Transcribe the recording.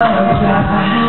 Try,